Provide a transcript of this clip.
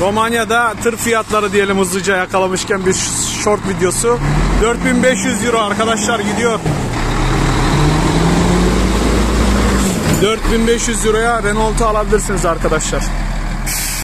Romanya'da tır fiyatları diyelim hızlıca yakalamışken bir short videosu. 4500 euro arkadaşlar gidiyor. 4500 euroya Renault'u alabilirsiniz arkadaşlar.